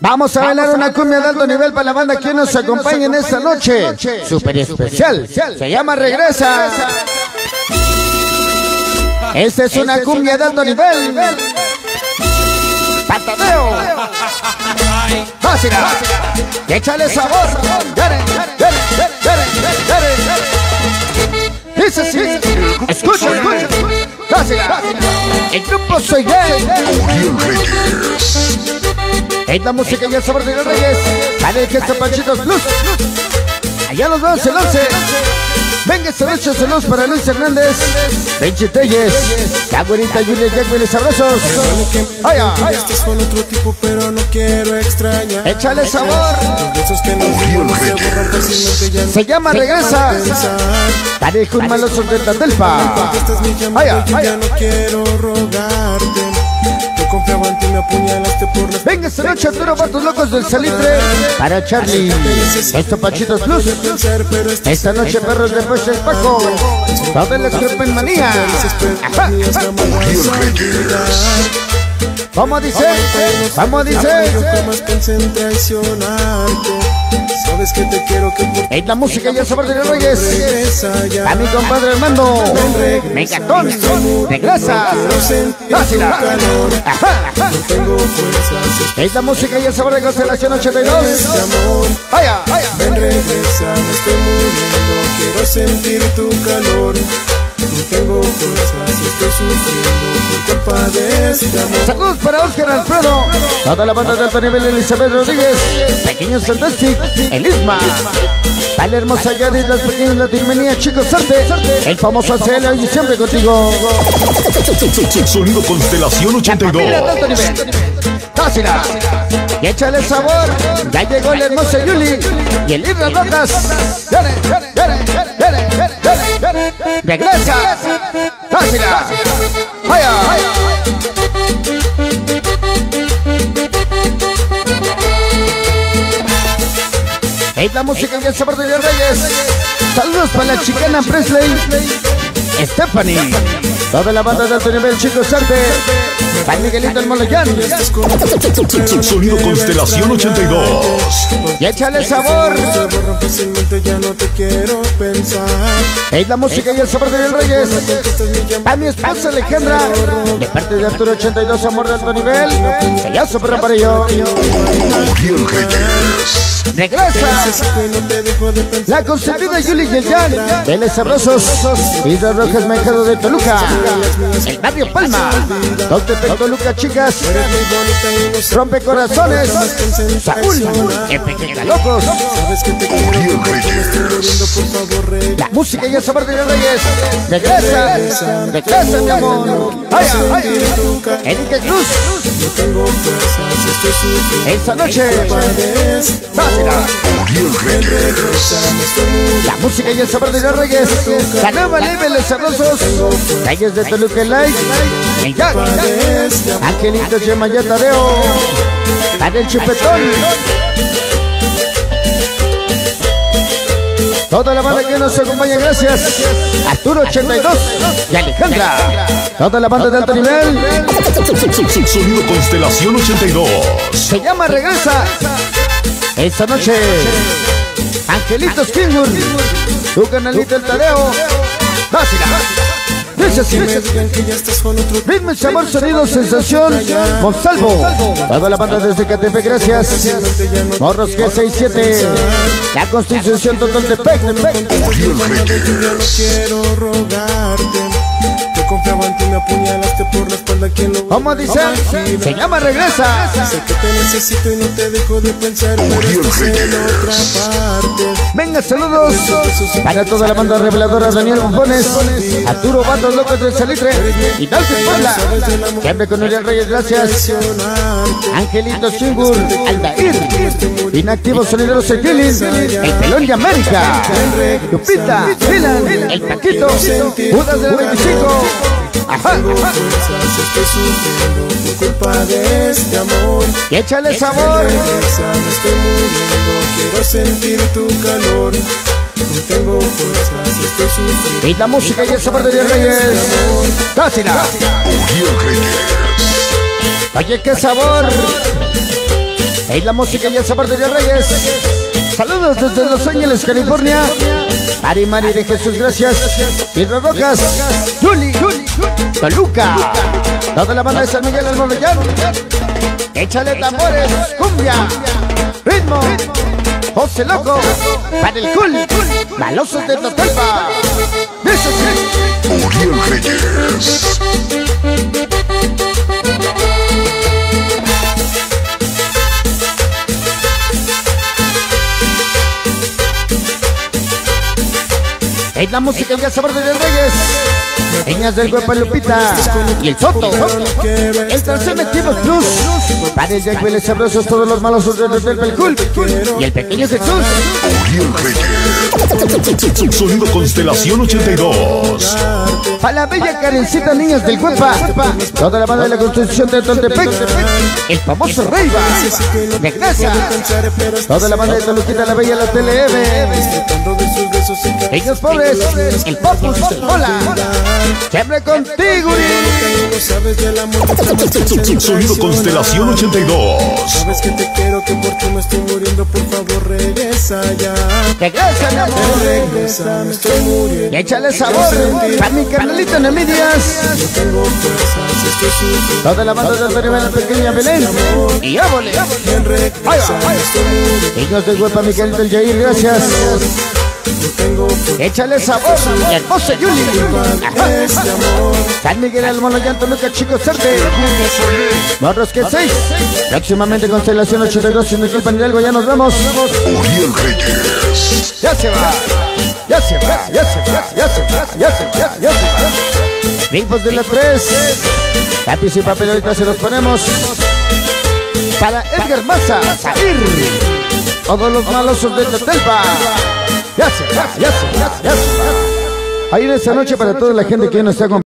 Vamos a bailar una cumbia de alto nivel para la banda que nos acompaña en esta noche. Super especial. Se llama Regresa. Esta es una cumbia de alto nivel. Patadeo. Fácil. Échale sabor. Dice así. Escucha, escucha. El grupo Soy Gay. Es la música y el sabor de los reyes. El gesto Panchitos Plus. Allá los vemos el 11. Venga esta noche saludos para Luis Hernández. Benchi Telles. La güerita Julia Jackman, abrazos. Vaya, vaya. Estás con otro tipo, pero no quiero extrañar. Échale sabor. Que se ya Se llama Regresa. Parejo un maloso de Tatelpa. Contestas mi llamada Vaya, y yo vaya. ya no quiero rogarte. Yo confiaba en ti, me apuñalaste por la Venga esta noche Arturo Vatos Locos del Salitre. Para Charlie. Esto Panchitos Plus. pensar, pero estás Esta noche perros de Puestos Paco. Toda la Scorpion Manía. Ajá. Vamos dice, vamos dice. Sabes que te quiero que Es la música y el sabor de los reyes. regresa ya. A mi compadre Armando. Megatón. Regresa. Fuerzas, Es la música y el sabor de Constelación 82. este amor. Vaya, vaya. Ven, regresa, me estoy muriendo. Quiero sentir tu calor. No tengo fuerzas, estoy sufriendo Saludos para Oscar Alfredo. Toda la banda de alto nivel Elizabeth Rodríguez. Pequeños Fantastic. El Isma. Vale hermosa Yadis, las pequeñas Latinmenía, chicos Sarte. El famoso CL y siempre contigo. Sonido Constelación Mira, de 82. alto nivel. Dásela. Y échale sabor. Ya llegó el hermoso Yuli. Y el Isra Rojas. Dale. Regresa. Dásela. Vaya, vaya. Es la música el sabor de reyes. Saludos para la chicana Presley. Stephanie. Toda la banda de alto nivel, chicos, arte. San Miguelito el Moloyán. Sonido Constelación 82. Y échale sabor. Es la música y el sabor de los reyes. A mi esposa Alejandra. De parte de Arturo 82, amor de alto nivel. Sellazo perro para. Regresa. Y te dejo de pensar. La consentida Yuli Yelyan. De Sabrosos. Islas Rojas Mejado de Toluca. El barrio Palma. Donde de Toluca, chicas. Rompe corazones. Saúl. locos. La música y el sabor de los reyes. Regresa. Regresa, mi amor. Ay, ay, ay. Enrique Cruz. Esta noche. La música y el sabor de los reyes. La nueva ley de los sabrosos. Reyes de Toluca Light. El Jack. Angelitos de Maya Tadeo. La del Chupetón. Toda la banda que nos acompaña, gracias. Arturo 82 y Alejandra. Toda la banda de alto nivel. Sonido Constelación 82. Se llama Regresa. Esta noche. Angelitos Kingur. Tu canalito el Tadeo. Dásela. Dice así. Me digan que ya estás con otro Ritmo sabor, sonido, sensación, Monsalvo. Toda la banda desde Catepec, gracias. Morros G67. La Constitución Total de Pec. Yo ya no quiero rogarte. Yo confiaba en ti, me apuñalaste por la espalda. ¿Quién lo ¿Cómo dice? Se llama Regresa. Sé que te necesito y no te dejo de pensar, pero estás en otra parte. Venga, saludos para toda la banda reveladora Daniel Bufones, Arturo Bandos López del Salitre y Dalton Puebla. Siempre con Uriel Reyes, gracias. Angelito Chingur, Aldair, Inactivo Sonideros El El Pelón de América, Lupita, El Paquito, Judas del 25. Ajá, ajá. Culpa de este amor. Échale sabor. Quiero sentir tu calor. No tengo fuerzas, estoy sufriendo. Y la música y el sabor de Reyes. Dásela. Oye, qué sabor. Es la música y el sabor de Reyes. Saludos desde Los Ángeles, California. Mari Mari de Jesús, gracias. Pedro Rojas, Juli, Toluca. Toda la banda de San Miguel Almorellán. Échale tambores, cumbia, ritmo. José Loco, para el cool, malosos de Totalpa. Eso sí. Uriel Reyes. Es la música el sabor de los Reyes. Peñas del Guapa Lupita y el Soto. El tercer Metimos Plus. El Jack Vélez sabrosos todos los malos del del Pelcul. Y el pequeño Jesús. Sonido Constelación 82. Para la bella Karencita Niñas del Guapa. Toda la banda de la Constitución de Tontepec. El famoso Reiva. De. Toda la banda de Toluquita, la Bella, la TLM. Ellos pobres. El Popus. Hola. Siempre contigo, Sonido Constelación 82. Sabes que te quiero, que estoy muriendo, por favor regresa ya. Regresa, mi amor. Regresa, me estoy muriendo. Y échale sabor para mi carnalito en envidias. No tengo fuerzas, estoy sufriendo. Toda la banda de Antonio la pequeña Belén. Y ábole. Ven, regresa, me estoy muriendo. Niños de Huepa, Miguelito el Jair, gracias. Échale sabor, mi hermoso Yuli. Este San Miguel, el mono llanto, Luca, Chico, Serte. Morros que seis. Próximamente Constelación 82 en el Hidalgo, ya nos vemos. Uriel Reyes. Ya se va. Ya se va, ya se va, ya se va, ya se va, ya se va. Rifos de las tres. Lápiz y papel ahorita se los ponemos. Para Edgar Maza, Zahir. Todos los malosos de Totelpa. Ahí en esta noche para toda la gente que nos está acompañando.